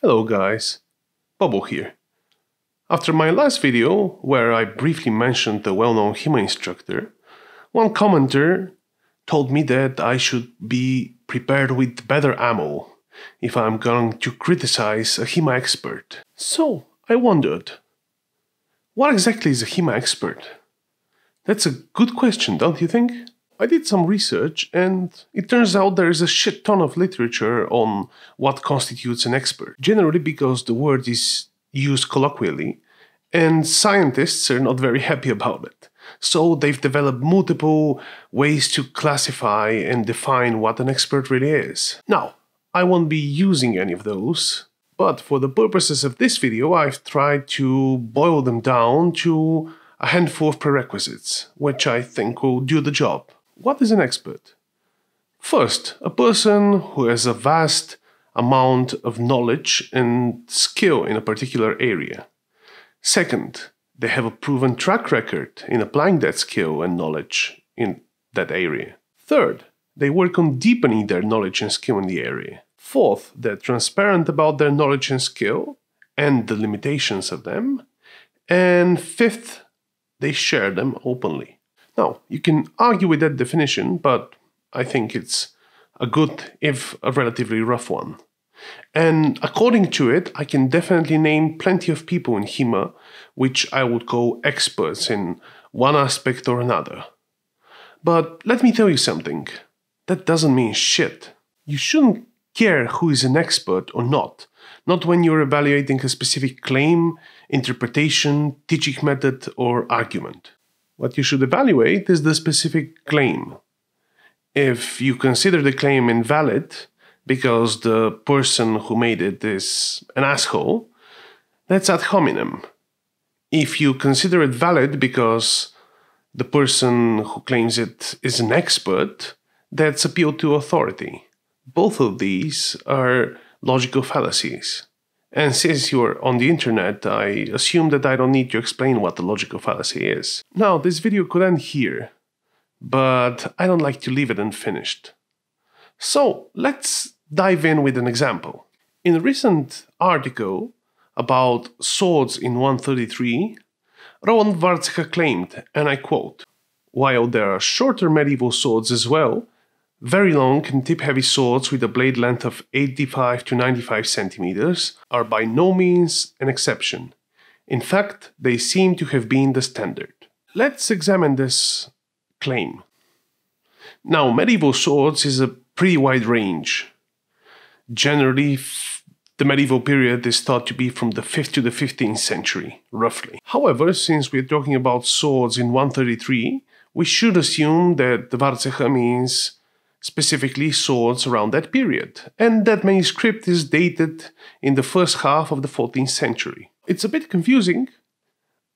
Hello guys, Bobo here. After my last video, where I briefly mentioned the well-known HEMA instructor, one commenter told me that I should be prepared with better ammo if I'm going to criticize a HEMA expert. So, I wondered, what exactly is a HEMA expert? That's a good question, don't you think? I did some research, and it turns out there is a shit ton of literature on what constitutes an expert. Generally, because the word is used colloquially, and scientists are not very happy about it. So they've developed multiple ways to classify and define what an expert really is. Now, I won't be using any of those, but for the purposes of this video, I've tried to boil them down to a handful of prerequisites, which I think will do the job. What is an expert? First, a person who has a vast amount of knowledge and skill in a particular area. Second, they have a proven track record in applying that skill and knowledge in that area. Third, they work on deepening their knowledge and skill in the area. Fourth, they're transparent about their knowledge and skill and the limitations of them. And fifth, they share them openly. Now, you can argue with that definition, but I think it's a good, if a relatively rough one. And according to it, I can definitely name plenty of people in HEMA which I would call experts in one aspect or another. But let me tell you something that doesn't mean shit. You shouldn't care who is an expert or not, not when you're evaluating a specific claim, interpretation, teaching method, or argument. What you should evaluate is the specific claim. If you consider the claim invalid because the person who made it is an asshole, that's ad hominem. If you consider it valid because the person who claims it is an expert, that's appeal to authority. Both of these are logical fallacies. And since you're on the internet, I assume that I don't need to explain what the logical fallacy is. Now, this video could end here, but I don't like to leave it unfinished. So, let's dive in with an example. In a recent article about swords in 133, Roland Warzecha claimed, and I quote, While there are shorter medieval swords as well, very long and tip-heavy swords with a blade length of 85 to 95 centimeters are by no means an exception. In fact, they seem to have been the standard. Let's examine this claim. Now, medieval swords is a pretty wide range. Generally, the medieval period is thought to be from the 5th to the 15th century, roughly. However, since we're talking about swords in 133, we should assume that the Warzecha means specifically swords around that period, and that manuscript is dated in the first half of the 14th century. It's a bit confusing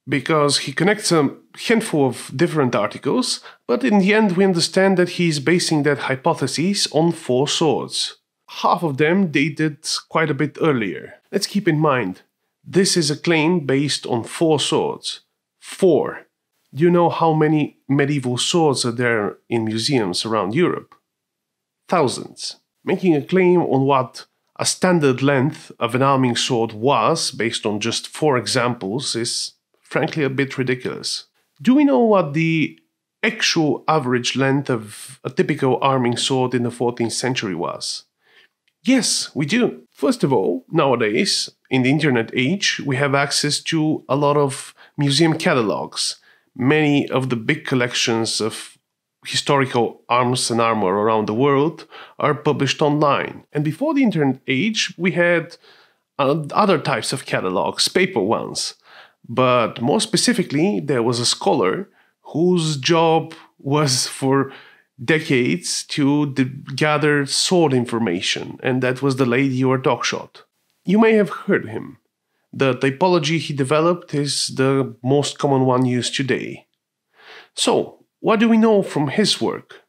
because he connects a handful of different articles, but in the end we understand that he is basing that hypothesis on four swords. Half of them dated quite a bit earlier. Let's keep in mind, this is a claim based on four swords. Four. Do you know how many medieval swords are there in museums around Europe? Thousands, making a claim on what a standard length of an arming sword was, based on just four examples, is frankly a bit ridiculous. Do we know what the actual average length of a typical arming sword in the 14th century was? Yes, we do. First of all, nowadays, in the internet age, we have access to a lot of museum catalogs. Many of the big collections of historical arms and armor around the world are published online. And before the internet age, we had uh, other types of catalogs, paper ones. But more specifically, there was a scholar whose job was for decades to gather sword information, and that was the late Ewart Oakeshott. You may have heard him. The typology he developed is the most common one used today. So, what do we know from his work?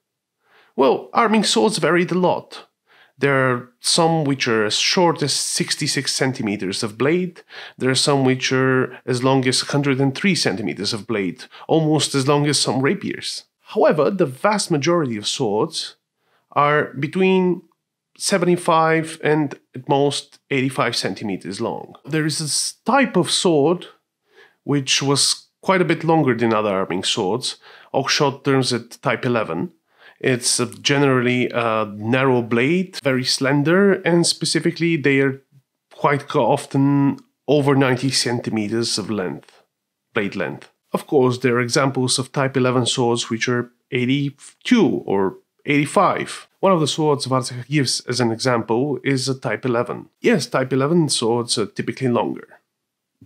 Well, arming swords varied a lot. There are some which are as short as 66 centimeters of blade. There are some which are as long as 103 centimeters of blade, almost as long as some rapiers. However, the vast majority of swords are between 75 and at most 85 centimeters long. There is this type of sword which was quite a bit longer than other arming swords. Oakeshott terms it Type 11. It's generally a narrow blade, very slender, and specifically they are quite often over 90 centimeters of length, blade length. Of course, there are examples of Type 11 swords which are 82 or 85. One of the swords Warzecha gives as an example is a Type 11. Yes, Type 11 swords are typically longer.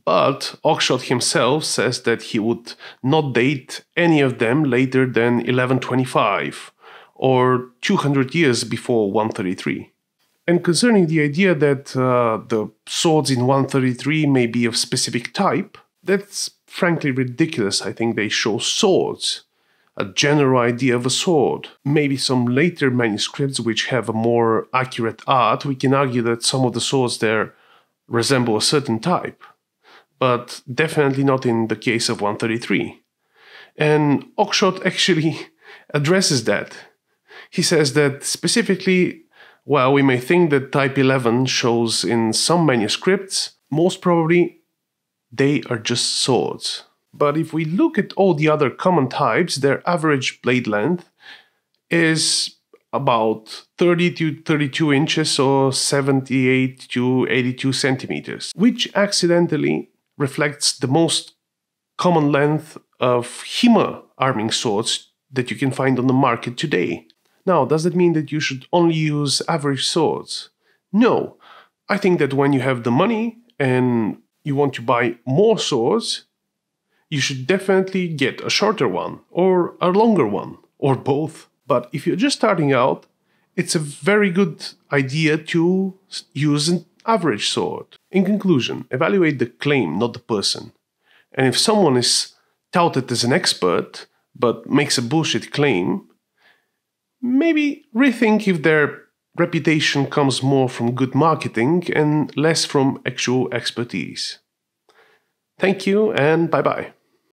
But Oakeshott himself says that he would not date any of them later than 1125 or 200 years before 133. And concerning the idea that uh, the swords in 133 may be of specific type, that's frankly ridiculous. I think they show swords a general idea of a sword. Maybe some later manuscripts which have a more accurate art, we can argue that some of the swords there resemble a certain type, but definitely not in the case of 133. And Oakeshott actually addresses that. He says that specifically, while we may think that type 11 shows in some manuscripts, most probably they are just swords. But if we look at all the other common types, their average blade length is about 30 to 32 inches or 78 to 82 centimeters, which accidentally reflects the most common length of HEMA arming swords that you can find on the market today. Now, does that mean that you should only use average swords? No. I think that when you have the money and you want to buy more swords, you should definitely get a shorter one or a longer one or both. But if you're just starting out, it's a very good idea to use average sort. In conclusion, evaluate the claim, not the person. And if someone is touted as an expert but makes a bullshit claim, maybe rethink if their reputation comes more from good marketing and less from actual expertise. Thank you and bye bye.